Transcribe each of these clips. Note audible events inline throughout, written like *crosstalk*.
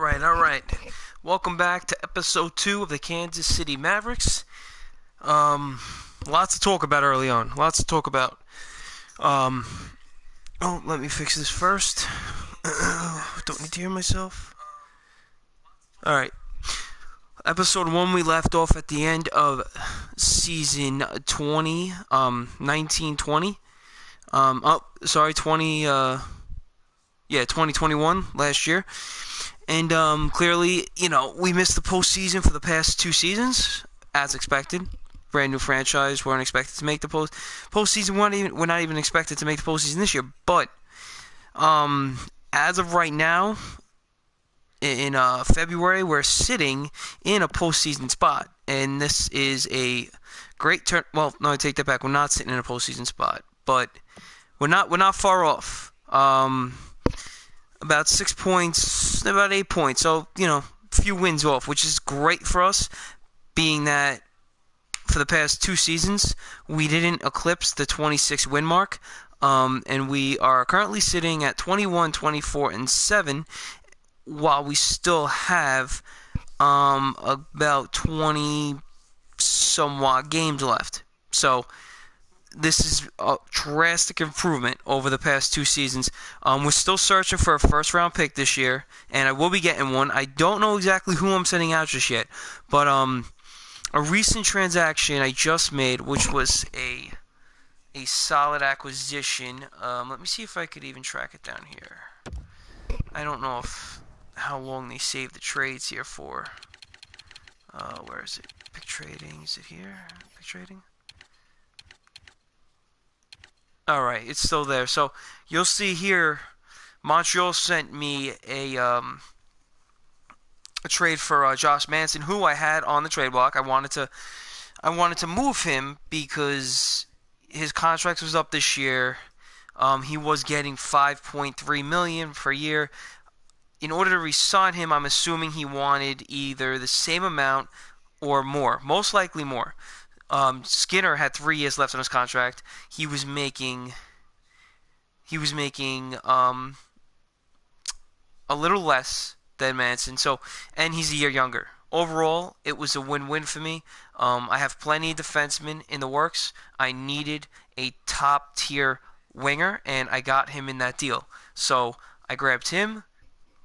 right, all right. Welcome back to episode two of the Kansas City Mavericks. Um, lots to talk about early on. Lots to talk about. Um, oh, let me fix this first. *clears throat* Don't need to hear myself. All right. Episode one, we left off at the end of season 20, um, 1920. Um, oh, sorry, 20, uh, yeah, 2021, last year. And um, clearly, you know, we missed the postseason for the past two seasons, as expected. Brand new franchise, weren't expected to make the post postseason. We're not even we're not even expected to make the postseason this year. But um, as of right now, in uh, February, we're sitting in a postseason spot, and this is a great turn. Well, no, I take that back. We're not sitting in a postseason spot, but we're not we're not far off. Um, about six points, about eight points. So, you know, a few wins off, which is great for us, being that for the past two seasons, we didn't eclipse the 26 win mark. Um, and we are currently sitting at 21, 24, and 7, while we still have um, about 20 somewhat games left. So, this is a drastic improvement over the past two seasons. Um, we're still searching for a first round pick this year, and I will be getting one. I don't know exactly who I'm sending out just yet, but um, a recent transaction I just made, which was a a solid acquisition. Um, let me see if I could even track it down here. I don't know if how long they save the trades here for. Uh, where is it? Pick trading. Is it here? Pick trading. All right, it's still there. So you'll see here, Montreal sent me a um, a trade for uh, Josh Manson, who I had on the trade block. I wanted to I wanted to move him because his contract was up this year. Um, he was getting 5.3 million per year. In order to resign him, I'm assuming he wanted either the same amount or more, most likely more. Um, Skinner had three years left on his contract. He was making he was making um, a little less than Manson. So, and he's a year younger. Overall, it was a win-win for me. Um, I have plenty of defensemen in the works. I needed a top-tier winger, and I got him in that deal. So I grabbed him.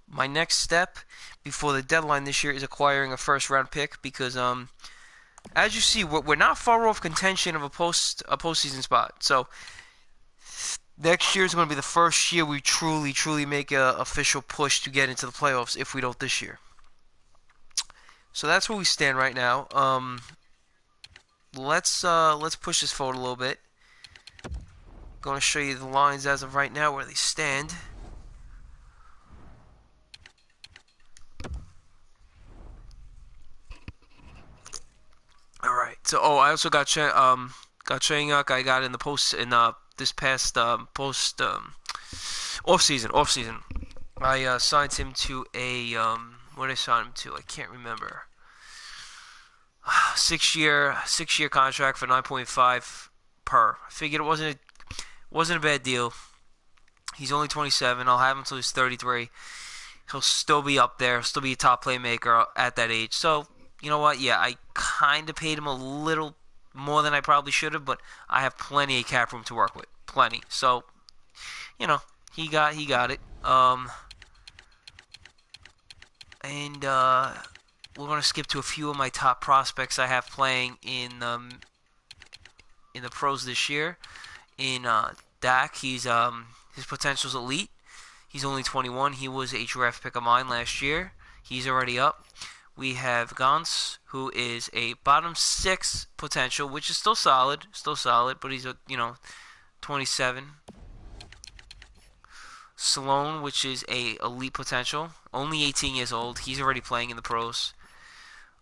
My next step before the deadline this year is acquiring a first-round pick because um, as you see, we're not far off contention of a post a postseason spot. So next year is going to be the first year we truly, truly make a official push to get into the playoffs. If we don't this year, so that's where we stand right now. Um, let's uh, let's push this forward a little bit. Going to show you the lines as of right now where they stand. All right. So, oh, I also got um got Changuk. I got in the post in uh this past um, post um, off season. Off season. I uh, signed him to a um what did I sign him to? I can't remember. *sighs* Six year six year contract for nine point five per. I figured it wasn't a, wasn't a bad deal. He's only 27. I'll have him until he's 33. He'll still be up there. Still be a top playmaker at that age. So you know what? Yeah, I kind of paid him a little more than I probably should have, but I have plenty of cap room to work with, plenty. So, you know, he got he got it. Um, and uh, we're gonna skip to a few of my top prospects I have playing in um, in the pros this year. In uh, Dak, he's um, his potential's elite. He's only 21. He was a draft pick of mine last year. He's already up we have Gaunce, who is a bottom six potential, which is still solid, still solid, but he's a you know, 27. Sloan, which is a elite potential, only 18 years old. He's already playing in the pros.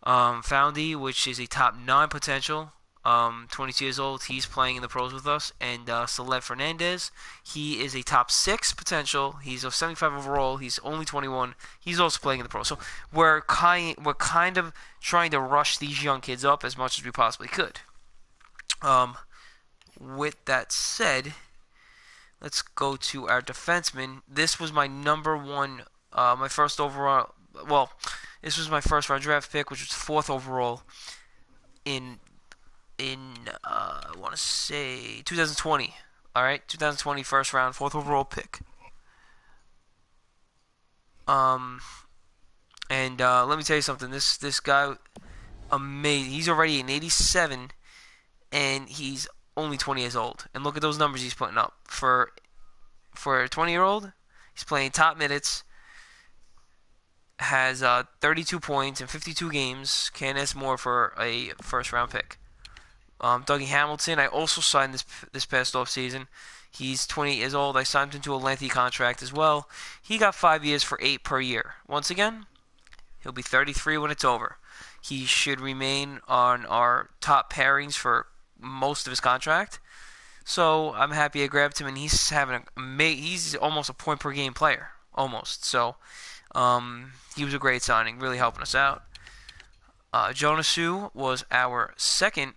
Um, Foudy, which is a top nine potential, um, 22 years old. He's playing in the pros with us. And uh, Caleb Fernandez, he is a top six potential. He's a 75 overall. He's only 21. He's also playing in the pros. So we're kind we're kind of trying to rush these young kids up as much as we possibly could. Um, with that said, let's go to our defenseman. This was my number one, uh, my first overall well, this was my first round draft pick, which was fourth overall in in uh, I want to say 2020. All right, 2020 first round, fourth overall pick. Um, and uh, let me tell you something. This this guy, amazing. He's already an 87, and he's only 20 years old. And look at those numbers he's putting up for for a 20 year old. He's playing top minutes. Has uh, 32 points in 52 games. Can't ask more for a first round pick. Um, Dougie Hamilton, I also signed this this past off season. He's 28 years old. I signed him to a lengthy contract as well. He got five years for eight per year. Once again, he'll be 33 when it's over. He should remain on our top pairings for most of his contract. So I'm happy I grabbed him, and he's having a he's almost a point per game player, almost. So um, he was a great signing, really helping us out. Uh, Jonas Sue was our second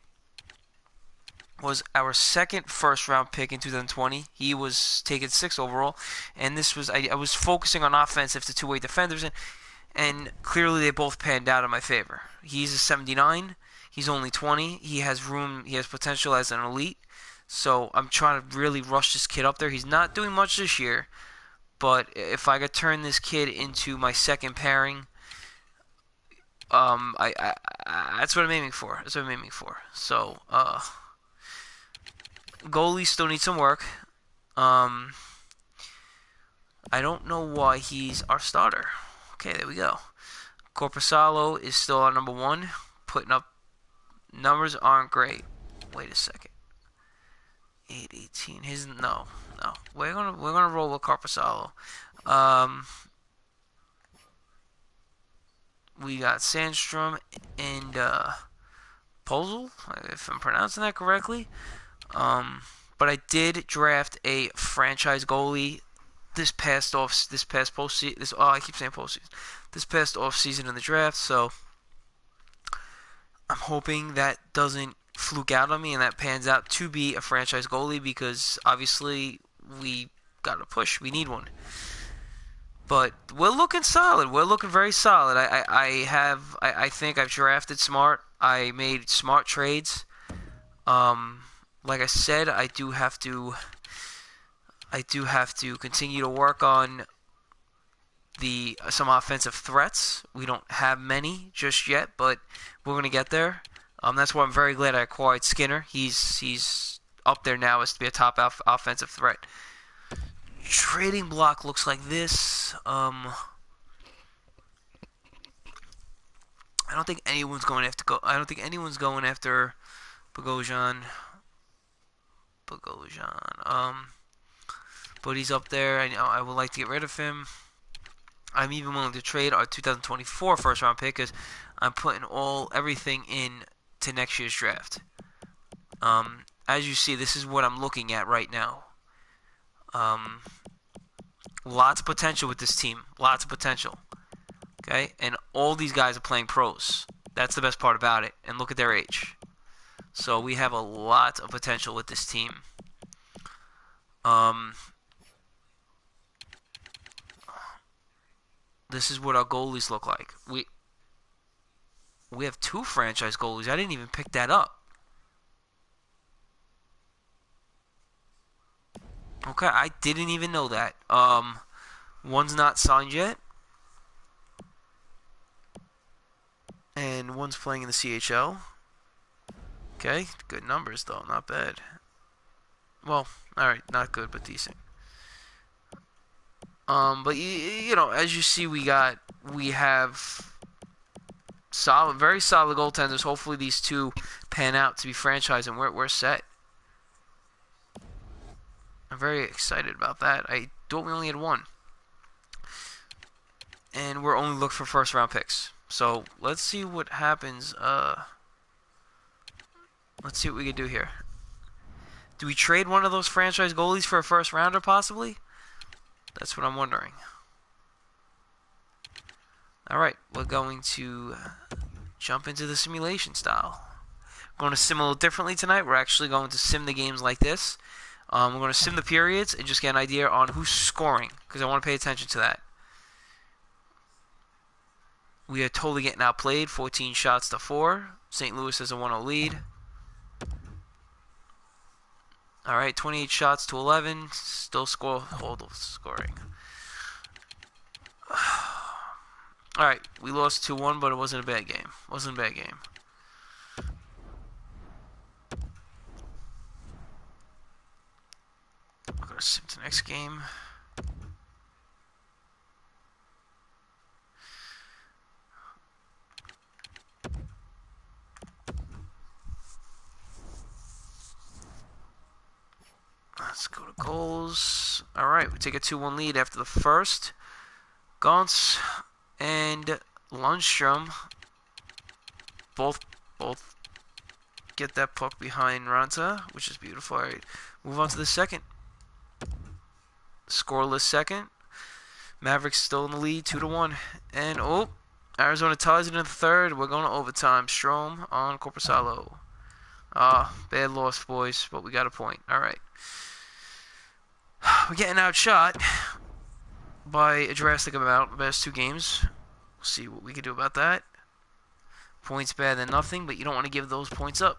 was our second first round pick in 2020. He was taken sixth overall, and this was I, I was focusing on offensive to two way defenders, and and clearly they both panned out in my favor. He's a 79. He's only 20. He has room. He has potential as an elite. So I'm trying to really rush this kid up there. He's not doing much this year, but if I could turn this kid into my second pairing, um, I, I, I that's what I'm aiming for. That's what I'm aiming for. So, uh goalie still needs some work. Um, I don't know why he's our starter. Okay, there we go. Korpisalo is still our number one, putting up numbers aren't great. Wait a second. 818. His no, no. We're gonna we're gonna roll with Korpisalo. Um, we got Sandstrom and uh, Pozzel, if I'm pronouncing that correctly. Um, but I did draft a franchise goalie this past off this past postseason. This oh I keep saying postseason. This past off season in the draft. So I'm hoping that doesn't fluke out on me and that pans out to be a franchise goalie because obviously we got to push. We need one. But we're looking solid. We're looking very solid. I, I, I have I, I think I've drafted smart. I made smart trades. Um, like I said, I do have to I do have to continue to work on the uh, some offensive threats. We don't have many just yet, but we're gonna get there. Um, that's why I'm very glad I acquired Skinner. He's he's up there now as to be a top off- offensive threat. Trading block looks like this. Um, I don't think anyone's going after go. I don't think anyone's going after Bogosian. Bogosian. Um, but he's up there. I know I would like to get rid of him. I'm even willing to trade our 2024 first round pick because I'm putting all everything in to next year's draft. Um, as you see, this is what I'm looking at right now. Um, lots of potential with this team. Lots of potential. Okay, and all these guys are playing pros. That's the best part about it. And look at their age. So we have a lot of potential with this team. Um, this is what our goalies look like. We we have two franchise goalies. I didn't even pick that up. Okay, I didn't even know that. Um, one's not signed yet, and one's playing in the CHL. Okay, good numbers though, not bad. Well, all right, not good but decent. Um, but you, you know, as you see, we got we have solid, very solid goaltenders. Hopefully, these two pan out to be franchise, and we're we're set. I'm very excited about that. I thought we only had one, and we're only looking for first round picks. So let's see what happens. Uh. Let's see what we can do here. Do we trade one of those franchise goalies for a first rounder, possibly? That's what I'm wondering. Alright, we're going to jump into the simulation style. We're going to sim a little differently tonight. We're actually going to sim the games like this. Um, we're going to sim the periods and just get an idea on who's scoring, because I want to pay attention to that. We are totally getting outplayed. 14 shots to 4. St. Louis has a 1 0 lead. All right, 28 shots to 11. Still score hold scoring. *sighs* All right, we lost 2-1, but it wasn't a bad game. Wasn't a bad game. I'll go to the next game. Let's go to goals. All right, we take a 2-1 lead after the first. Gaunce and Lundstrom both both get that puck behind Raanta, which is beautiful. All right, move on to the second. Scoreless second. Mavericks still in the lead, two to one. And oh, Arizona ties it in the third. We're going to overtime. Strom on Korpisalo. Ah, bad loss, boys, but we got a point. All right. *sighs* We're getting outshot by a drastic amount the best two games. We'll see what we can do about that. Points better than nothing, but you don't want to give those points up.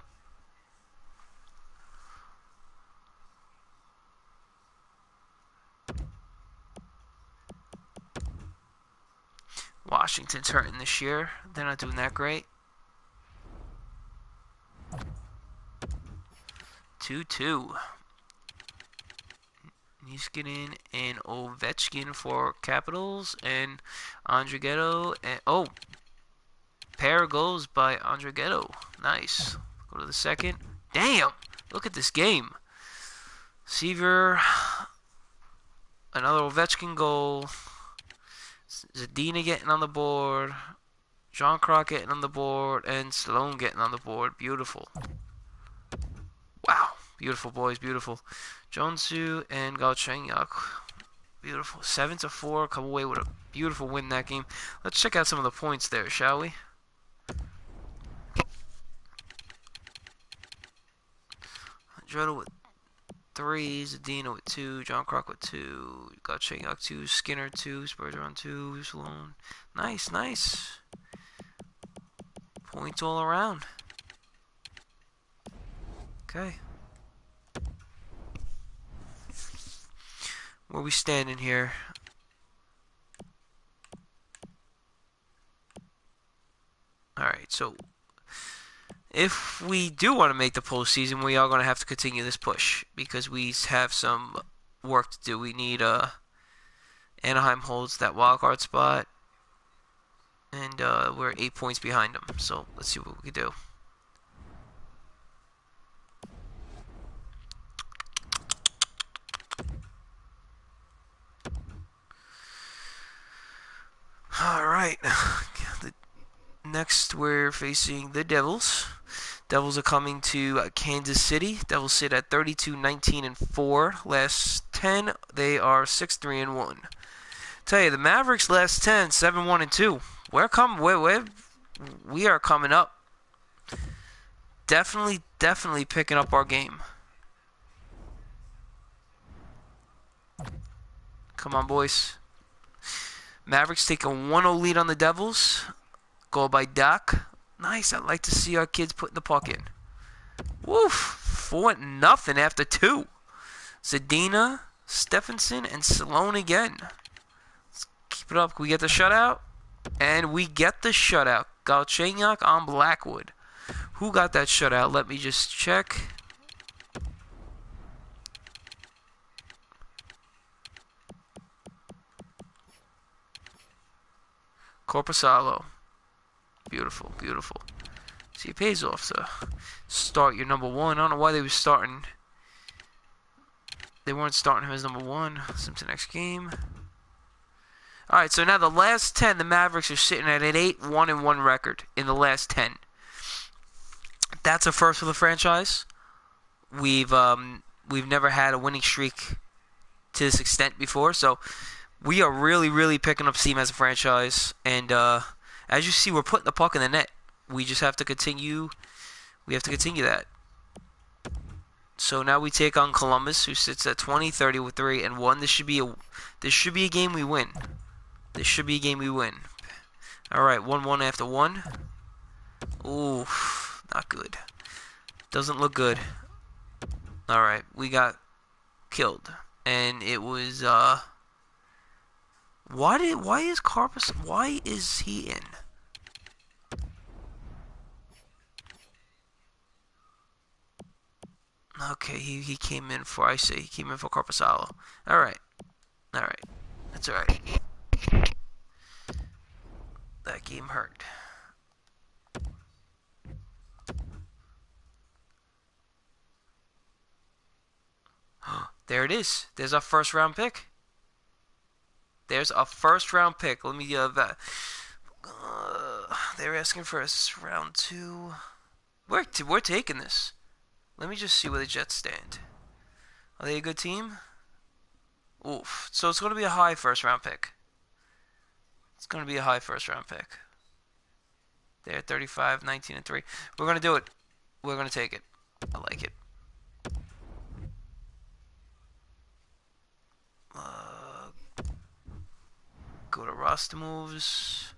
Washington's hurting this year. They're not doing that great. 2-2. Niskanen and Ovechkin for Capitals, and Andrighetto, and oh, pair goals by Andrighetto. Nice. Go to the second. Damn! Look at this game. Seaver, another Ovechkin goal. Zadina getting on the board. John Croc getting on the board. And Sloan getting on the board. Beautiful. Wow. Beautiful, boys. Beautiful. Jonsu and Galchenyuk. Beautiful. 7 to 4. Come away with a beautiful win that game. Let's check out some of the points there, shall we? Dreddle with three, Zadina with two, John Croc with two, Galchenyuk two, Skinner two, Spurgeon two, Sloan. Nice, nice. Points all around. Okay. Where we standing here. Alright, so if we do want to make the postseason, we are going to have to continue this push because we have some work to do. We need uh, Anaheim holds that wild card spot, and uh, we're eight points behind them. So let's see what we can do. Alright. *sighs* Next we're facing the Devils. Devils are coming to uh, Kansas City. Devils sit at 32, 19, and 4. Last 10, they are 6, 3, and 1. Tell you, the Mavericks last 10, 7, 1, and 2. We're coming, we're, we're, we are coming up. Definitely, definitely picking up our game. Come on, boys. Mavericks take a 1-0 lead on the Devils. Goal by Doc. Nice. I'd like to see our kids putting the puck in. Woof. 4 nothing after two. Zadina, Stephenson, and Sloan again. Let's keep it up. Can we get the shutout? And we get the shutout. Galchenyuk on Blackwood. Who got that shutout? Let me just check. Korpisalo. Beautiful, beautiful. See, it pays off to start your number one. I don't know why they were starting. They weren't starting him as number one. Simpson next game. Alright, so now the last 10, the Mavericks are sitting at an 8-1 and 1 record in the last 10. That's a first for the franchise. We've um, we've never had a winning streak to this extent before, so we are really, really picking up steam as a franchise. And uh, as you see, we're putting the puck in the net. We just have to continue. We have to continue that. So now we take on Columbus, who sits at 20, 30 with three and one. This should be a this should be a game we win. This should be a game we win. Alright, 1-1 after 1. Ooh, not good. Doesn't look good. Alright, we got killed. And it was, uh... Why did, why is Carpus, why is he in? Okay, he, he came in for, I see, he came in for Korpisalo. Alright. Alright. That's alright. That game hurt. *gasps* there it is. There's our first round pick. There's a first round pick. Let me uh, they're asking for us round two. We're we're taking this. Let me just see where the Jets stand. Are they a good team? Oof. So it's going to be a high first round pick. It's going to be a high first round pick. They're 35, 19, and 3. We're going to do it. We're going to take it. I like it. Uh, go to roster moves.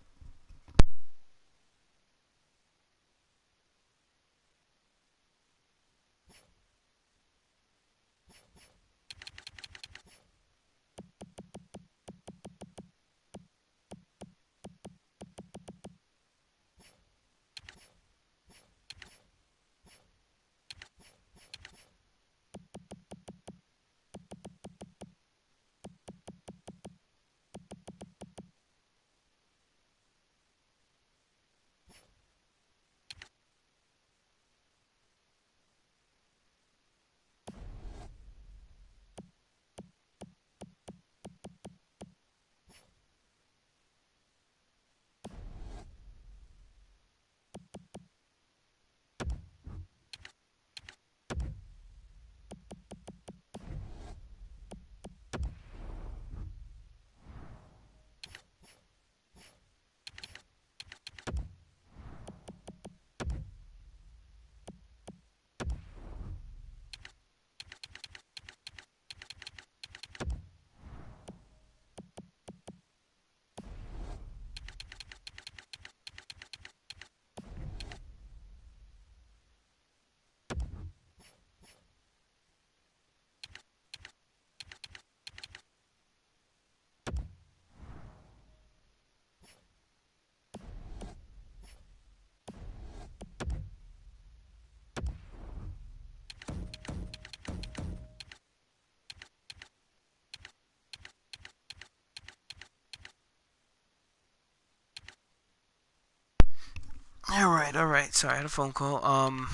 Alright, alright. Sorry, I had a phone call. Um,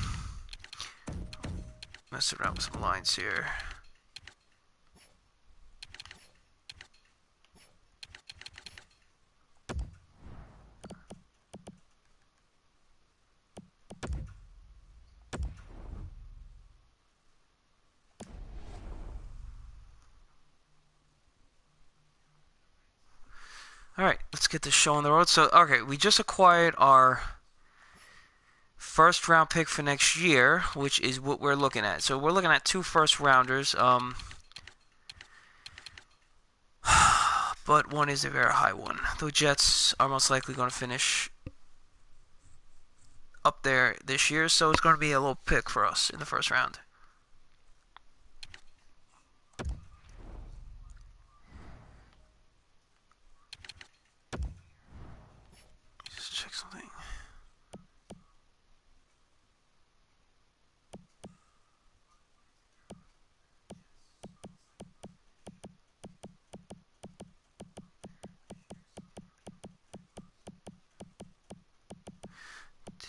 messing around with some lines here. Alright, let's get this show on the road. So, okay, we just acquired our first round pick for next year, which is what we're looking at. So we're looking at two first rounders. Um, *sighs* but one is a very high one. The Jets are most likely going to finish up there this year, so it's going to be a little pick for us in the first round.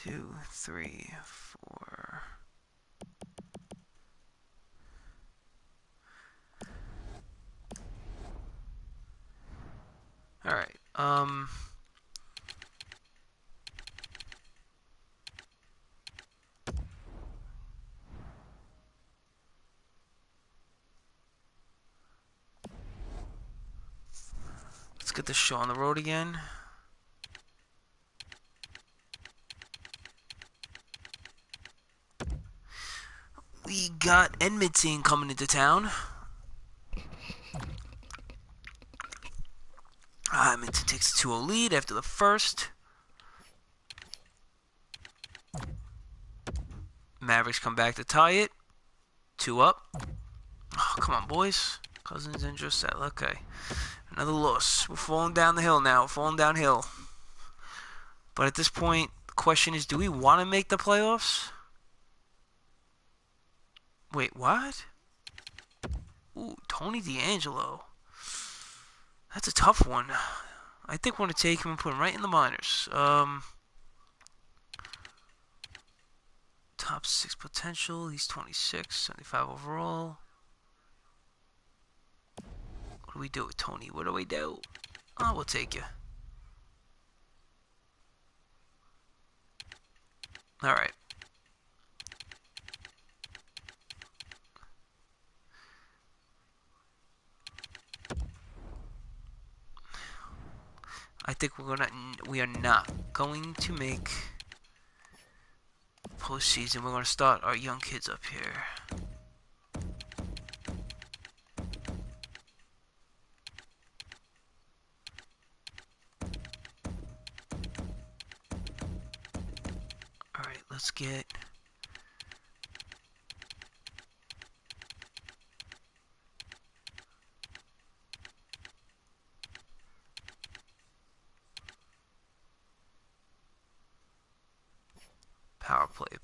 two, three, four. All right. Um. Let's get this show on the road again. We got Edmonton coming into town. Uh, Edmonton takes a 2-0 lead after the first. Mavericks come back to tie it. Two up. Oh, come on, boys. Cousins and Draisaitl. Okay. Another loss. We're falling down the hill now. We're falling downhill. But at this point, the question is, do we want to make the playoffs? Wait, what? Ooh, Tony DeAngelo. That's a tough one. I think we're going to take him and put him right in the minors. Um, top six potential. He's 26, 75 overall. What do we do with Tony? What do we do? Oh, we'll take you. Alright. I think we're gonna we are not going to make postseason. We're gonna start our young kids up here. Alright, let's get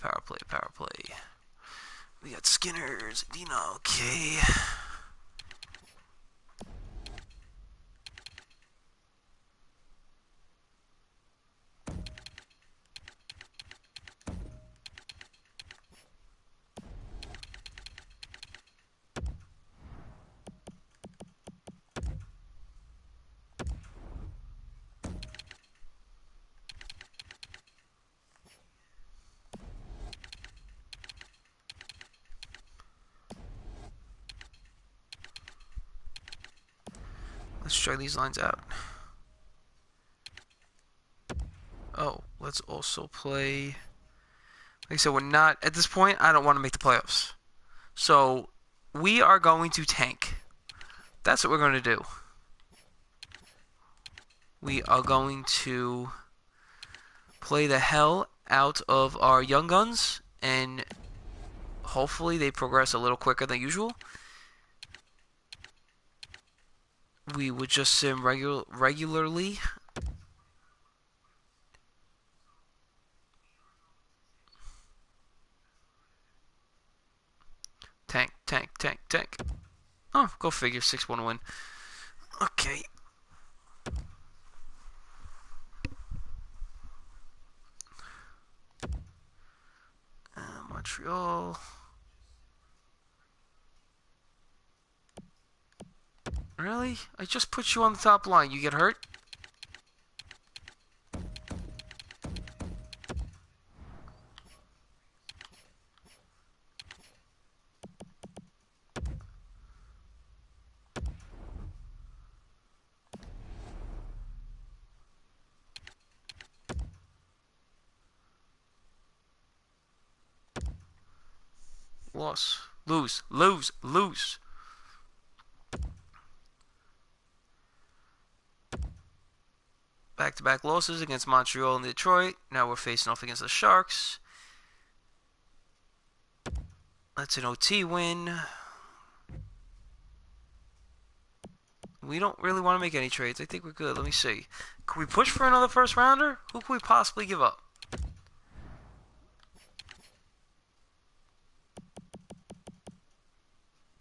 Power play, power play. We got Skinners, Dina, okay. Let's try these lines out. Oh, let's also play. Like I said, we're not at this point. I don't want to make the playoffs, so we are going to tank. That's what we're going to do. We are going to play the hell out of our young guns, and hopefully they progress a little quicker than usual. We would just sim regular regularly. Tank, tank, tank, tank. Oh, go figure. 6-1 win. Okay. Uh, Montreal. Really? I just put you on the top line. You get hurt? Loss. Lose. Lose. Lose. Back-to-back losses against Montreal and Detroit. Now we're facing off against the Sharks. That's an OT win. We don't really want to make any trades. I think we're good. Let me see. Can we push for another first rounder? Who can we possibly give up?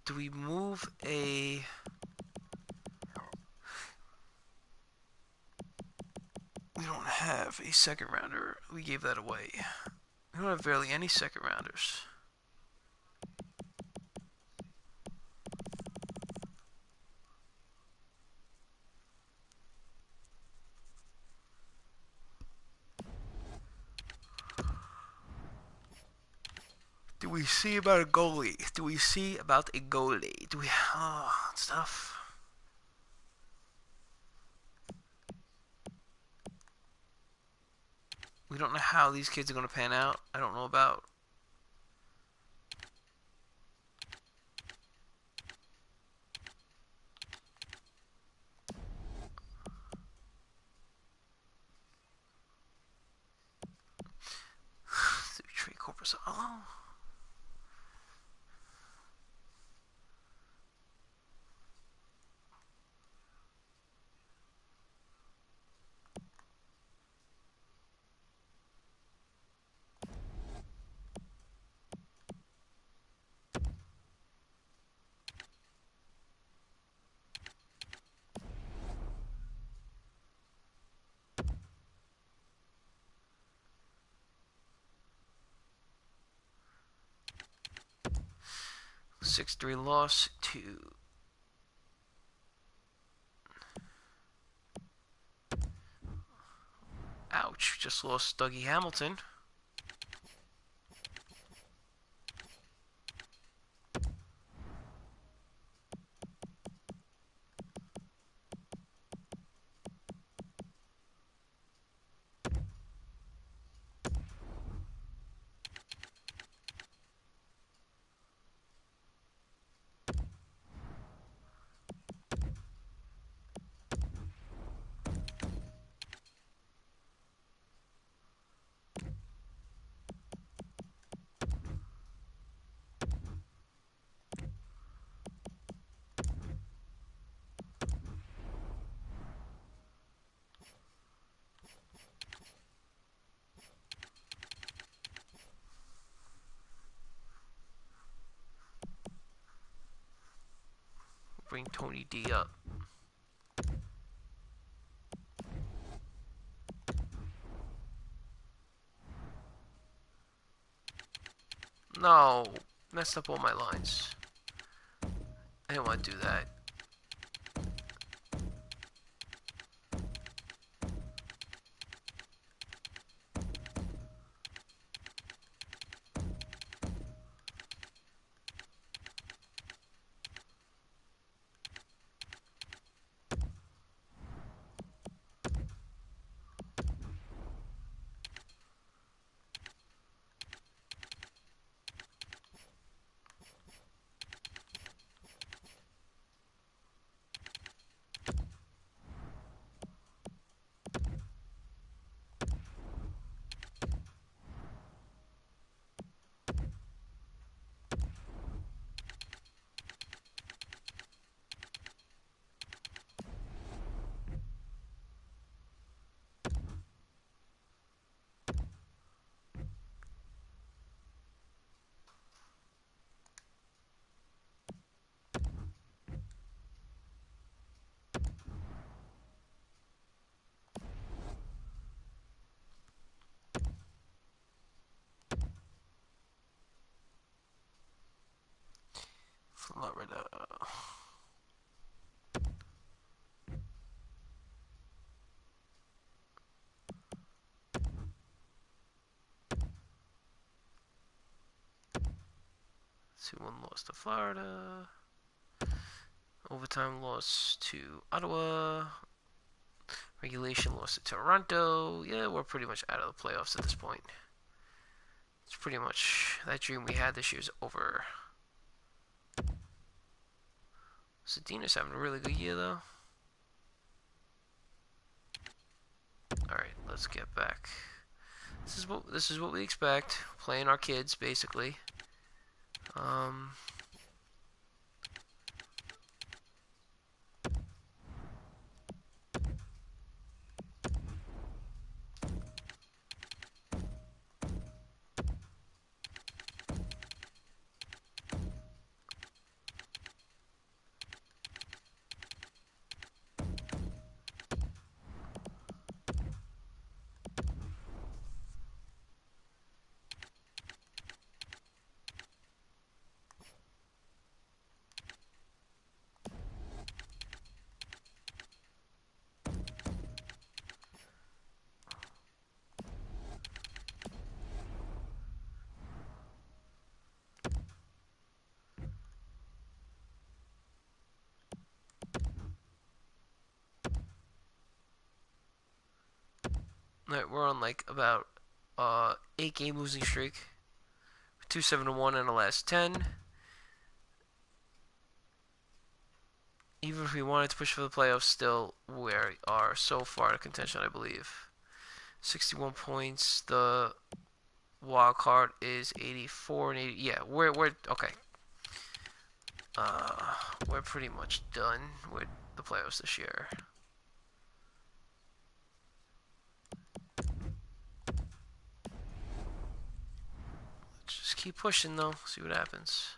Do we move a... We don't have a second rounder. We gave that away. We don't have barely any second rounders. Do we see about a goalie? Do we see about a goalie? Do we? Oh, stuff. We don't know how these kids are going to pan out. I don't know about. *sighs* *sighs* Tree Corpus. Oh. Oh. 6-3 loss to Ouch, just lost Dougie Hamilton. bring Tony D up. No, messed up all my lines. I didn't want to do that. 2-1 loss to Florida. Overtime loss to Ottawa. Regulation loss to Toronto. Yeah, we're pretty much out of the playoffs at this point. It's pretty much that dream we had this year is over. Zadina's having a really good year though. Alright, let's get back. This is what this is what we expect. Playing our kids basically. Um, Right, we're on like about uh eight game losing streak. two seven one in the last ten. Even if we wanted to push for the playoffs, still we are so far to contention, I believe. Sixty-one points. The wild card is eighty-four and eighty. Yeah, we're we're okay. Uh, we're pretty much done with the playoffs this year. Keep pushing though, see what happens.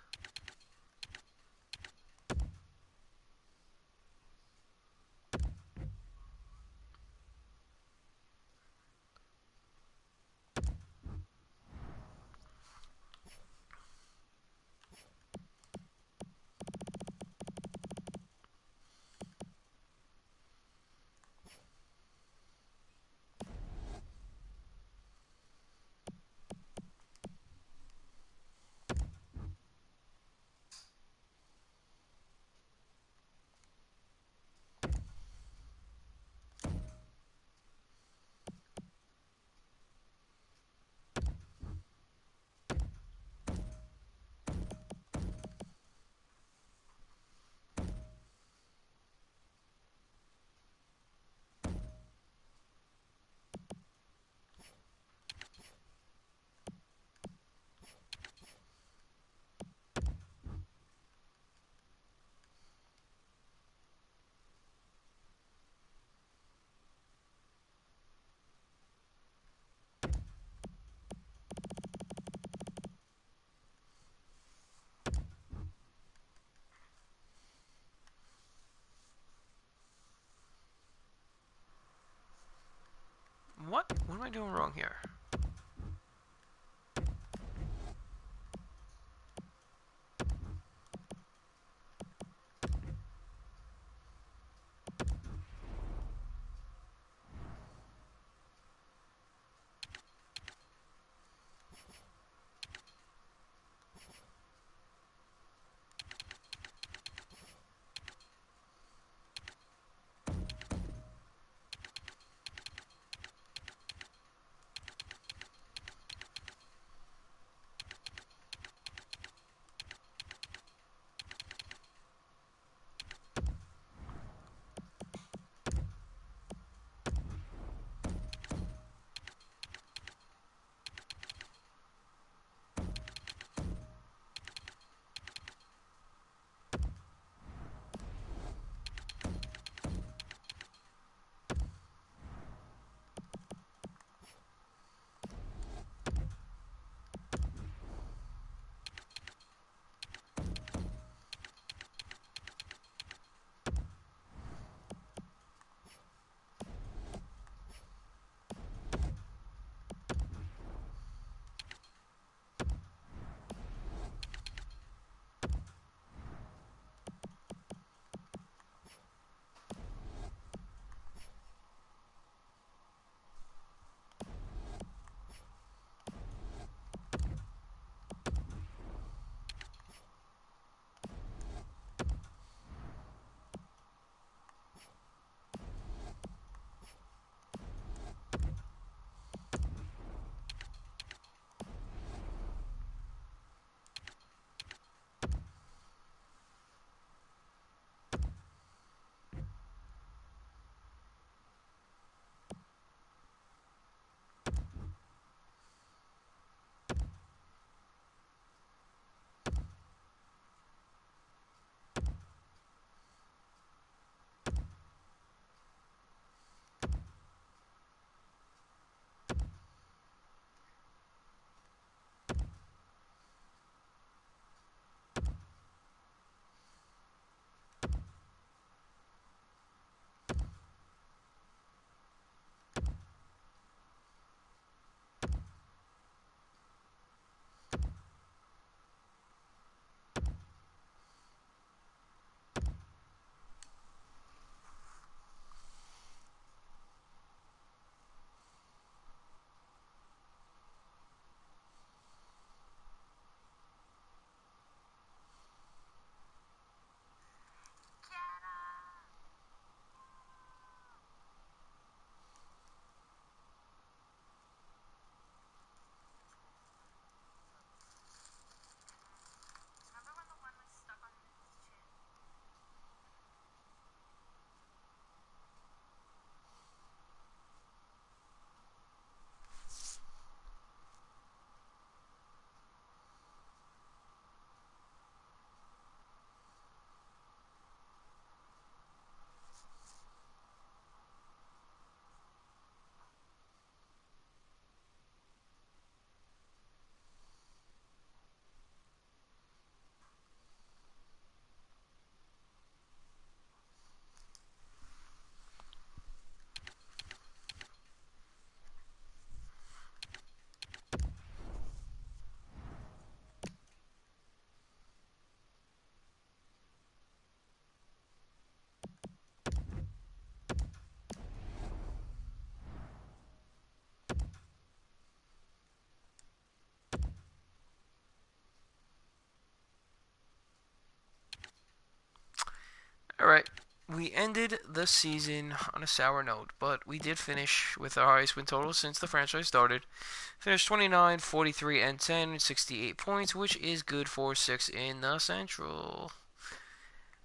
Doing wrong here? We ended the season on a sour note, but we did finish with our highest win total since the franchise started. Finished 29, 43, and 10, 68 points, which is good for six in the Central.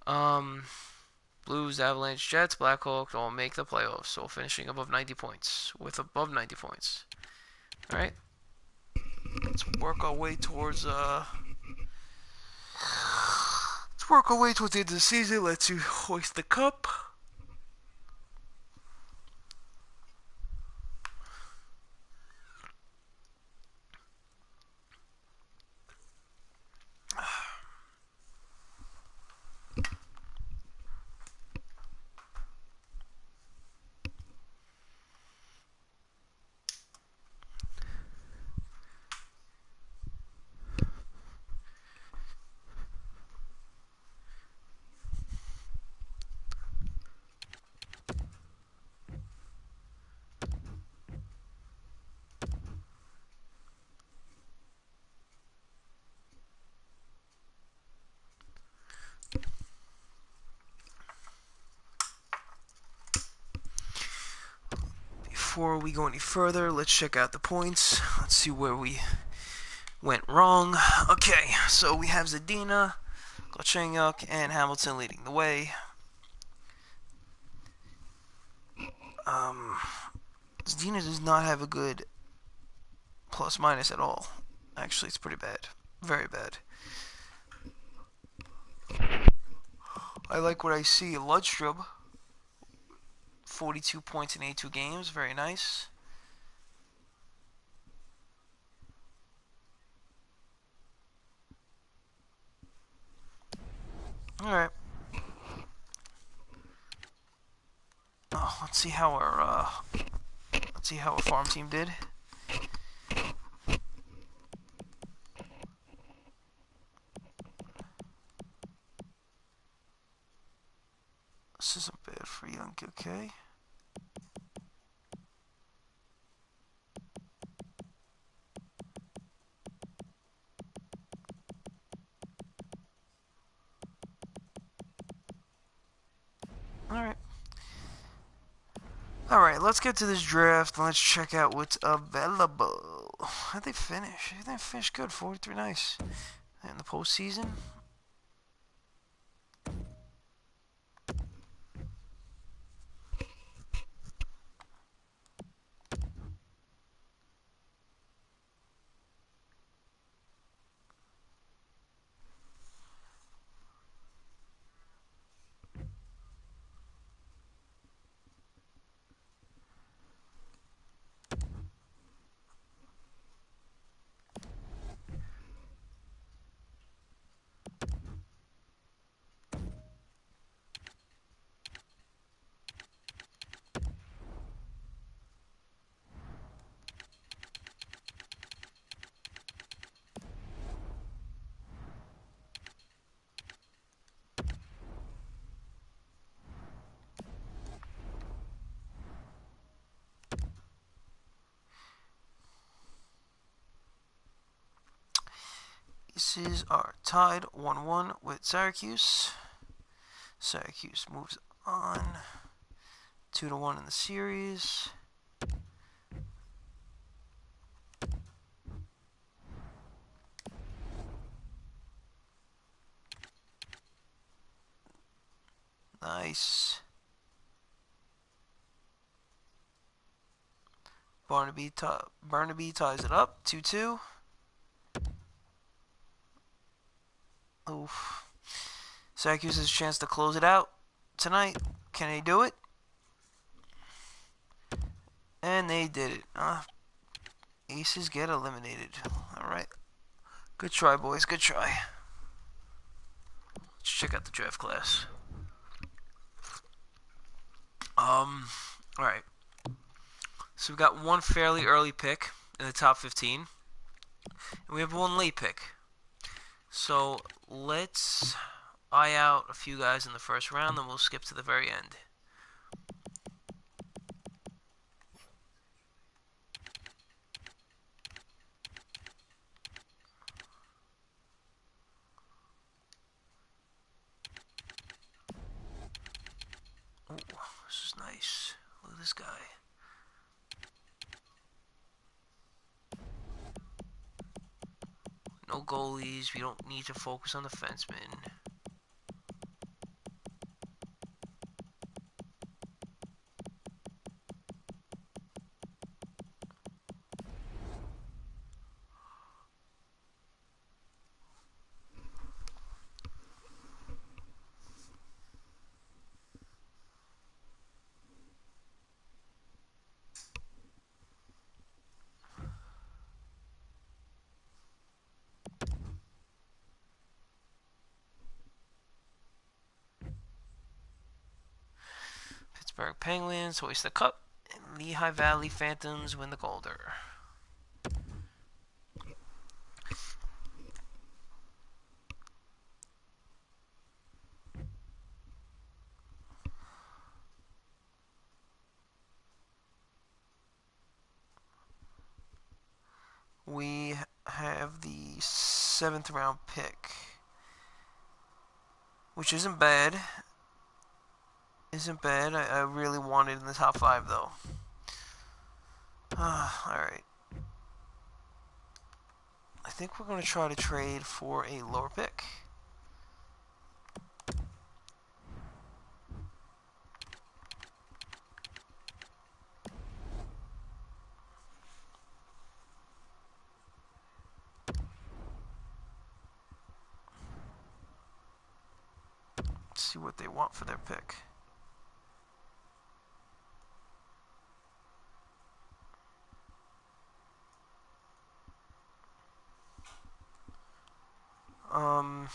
Um, Blues, Avalanche, Jets, Blackhawks all make the playoffs, so finishing above 90 points with above 90 points. All right. Let's work our way towards uh The end of the season. Let's you hoist the cup. Before we go any further, let's check out the points. Let's see where we went wrong. Okay, so we have Zadina, Galchenyuk, and Hamilton leading the way. Um, Zadina does not have a good plus minus at all. Actually, it's pretty bad. Very bad. I like what I see. Ludstrom, 42 points in 82 games. Very nice. Alright. Oh, let's see how our, uh, let's see how our farm team did. This isn't bad for young, okay? Alright. Alright, let's get to this draft and let's check out what's available. How'd they finish? They finished good, 43 nice. In the postseason? Aces are tied 1 1 with Syracuse. Syracuse moves on 2 to 1 in the series. Nice. Barnaby, Barnaby ties it up 2 2. Oof. Syracuse has a chance to close it out tonight. Can they do it? And they did it. Uh, aces get eliminated. Alright. Good try, boys. Good try. Let's check out the draft class. Um, alright. So we've got one fairly early pick in the top 15. And we have one late pick. So let's eye out a few guys in the first round, then we'll skip to the very end. Oh, this is nice. Look at this guy. No goalies. We don't need to focus on the Penguins hoist the cup, and Lehigh Valley Phantoms win the Calder. We have the seventh round pick, which isn't bad isn't bad. I, I really wanted in the top five though. Uh, Alright. I think we're going to try to trade for a lower pick. See what they want for their pick. Um.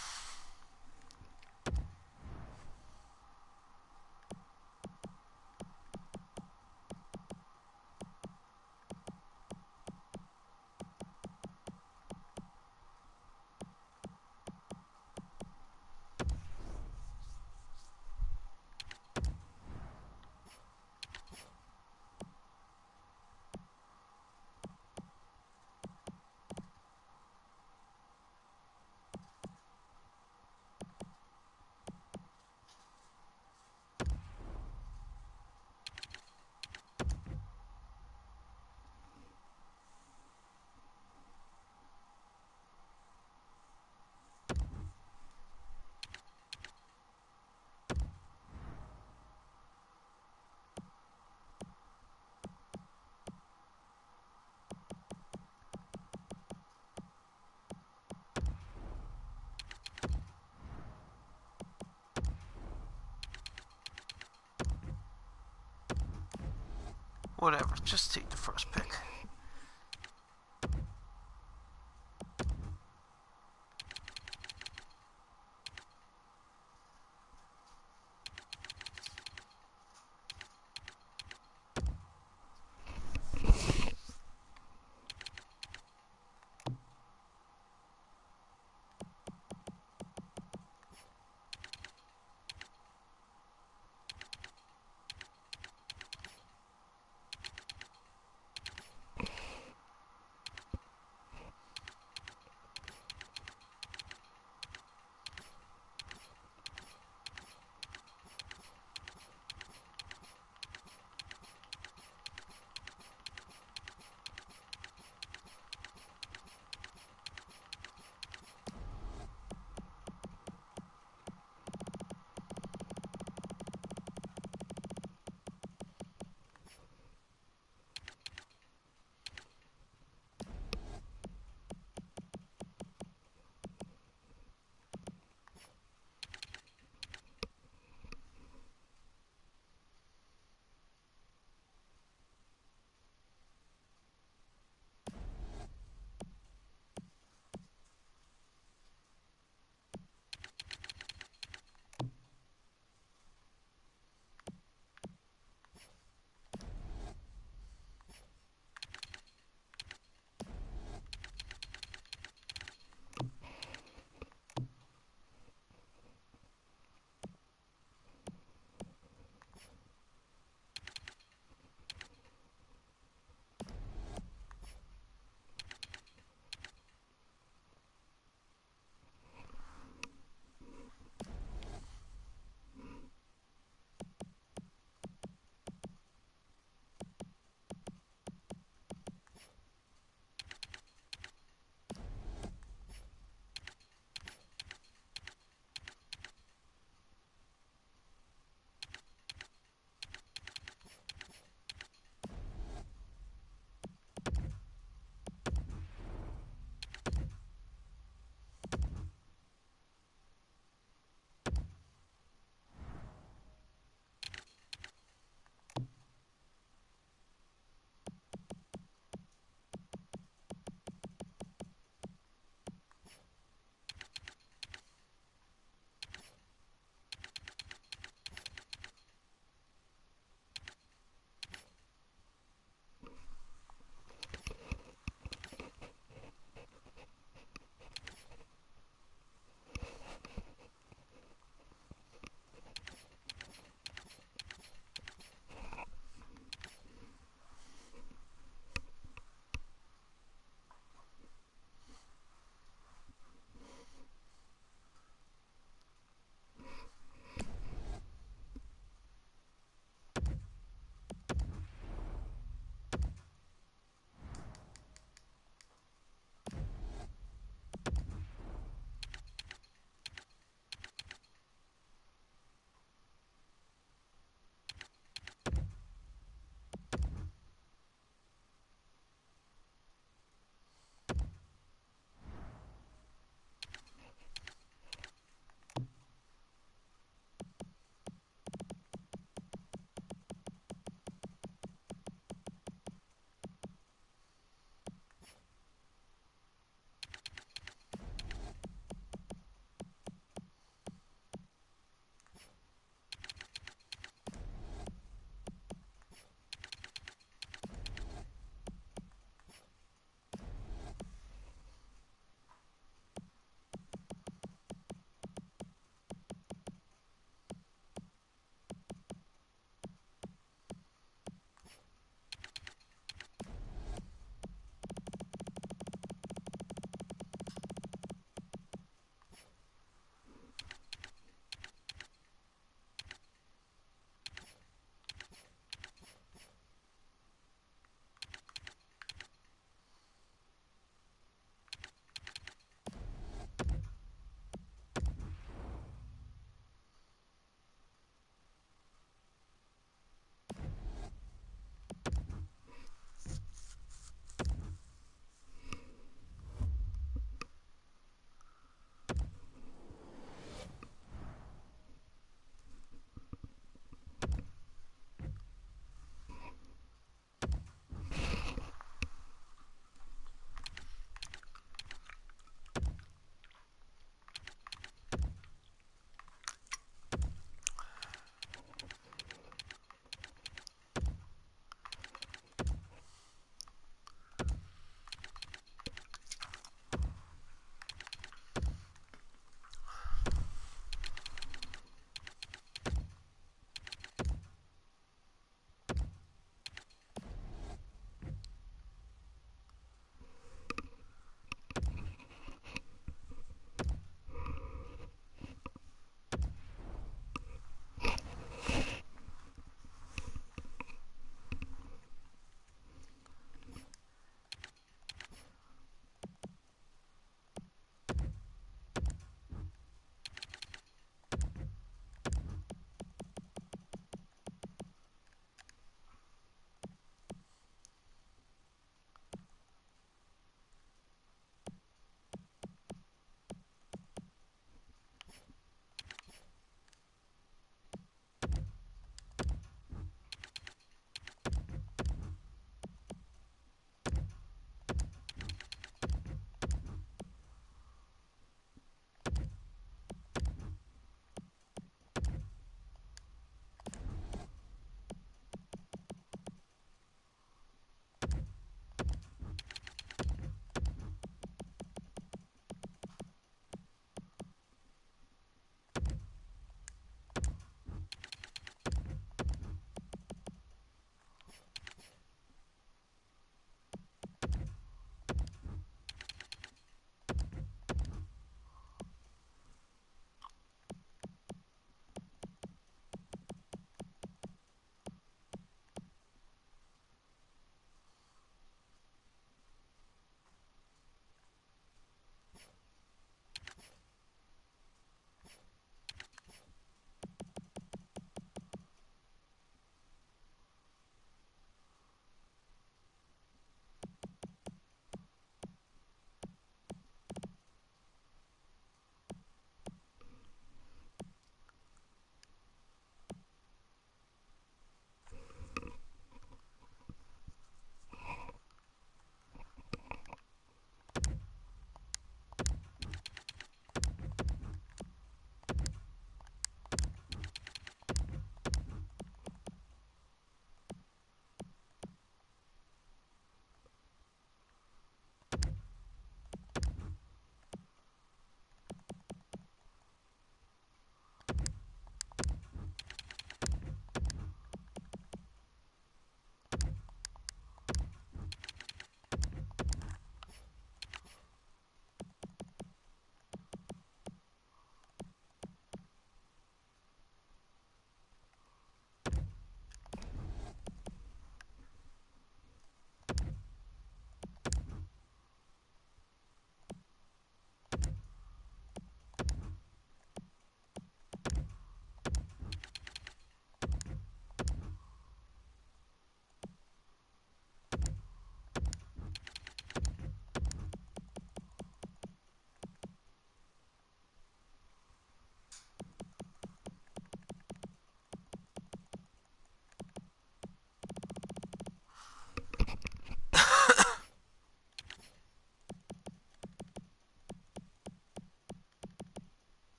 Whatever, just take the first pick.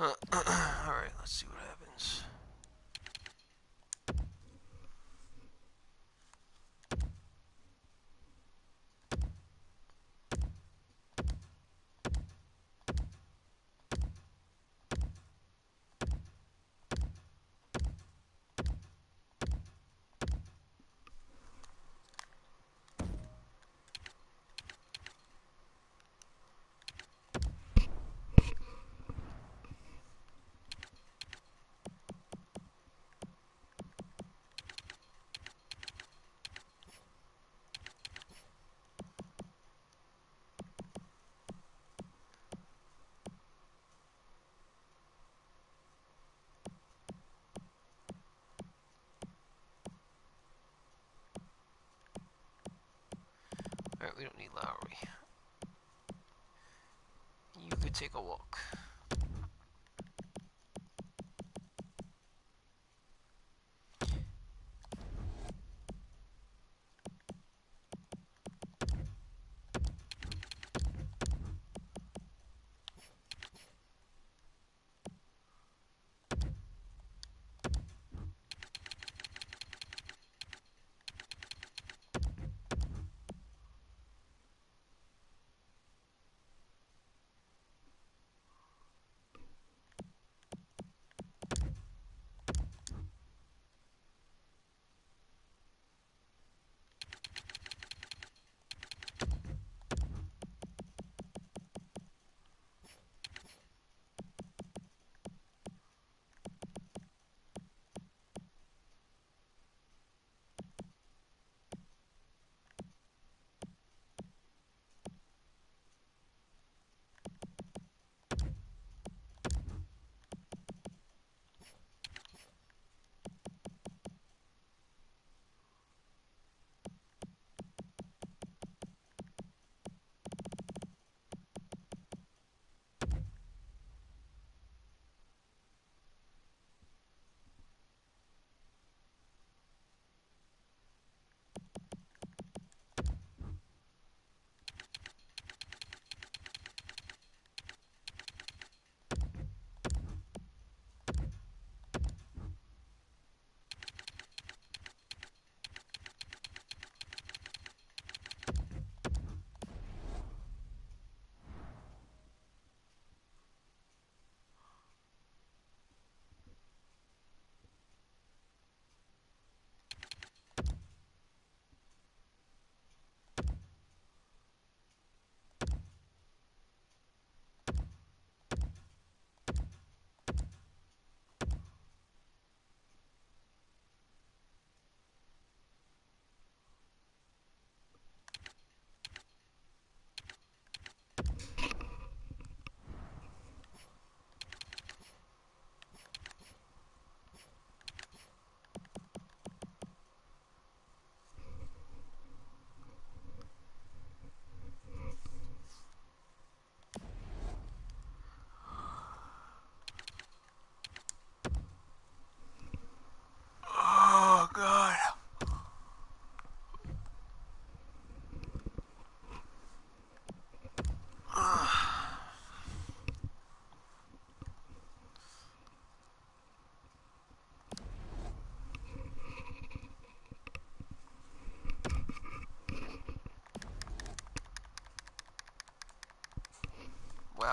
*clears throat* Alright, let's see what happens. Alright, we don't need Lowry. You could take a walk.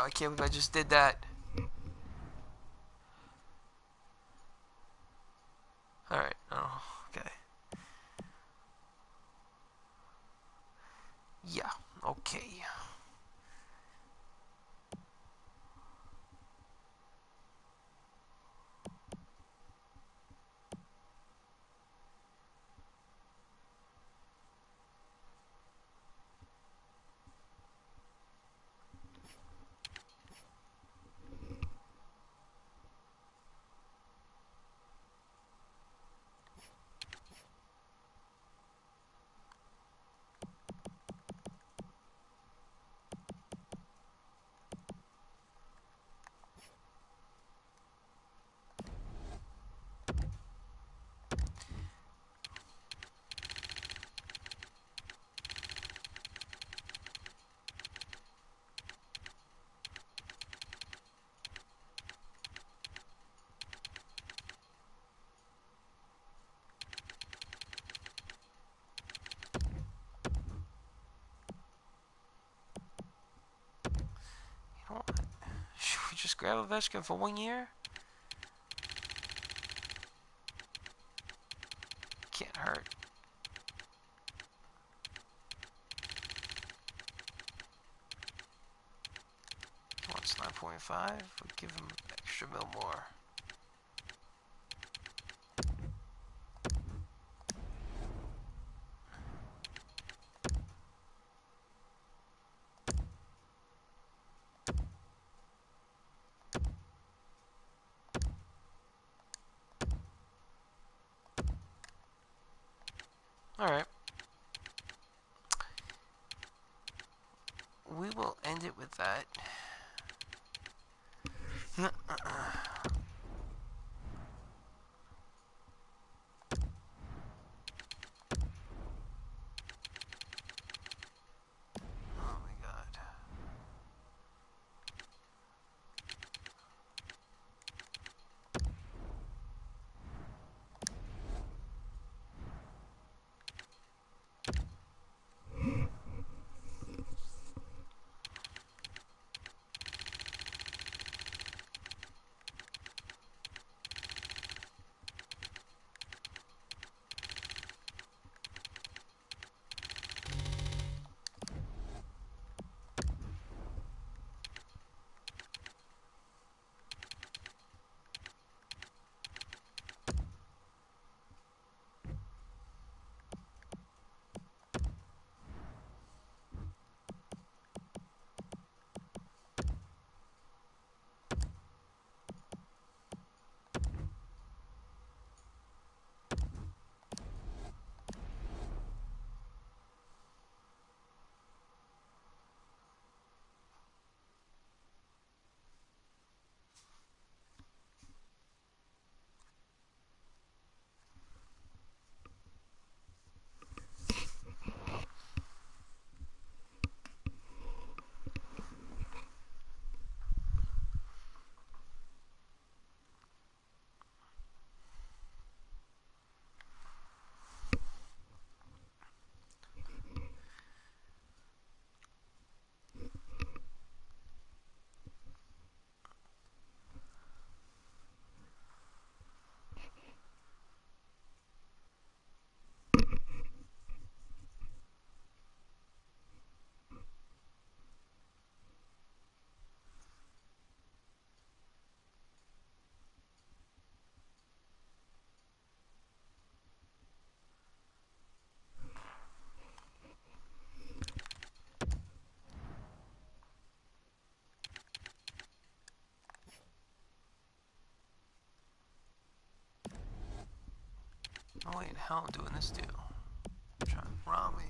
I can't believe I just did that. Alright, oh, okay. Yeah, okay. know what? Should we just for one year? Can't hurt. He wants 9.5. We'll give him extra mil more. Alright. We will end it with that. How I'm doing this deal? Trying to rob me.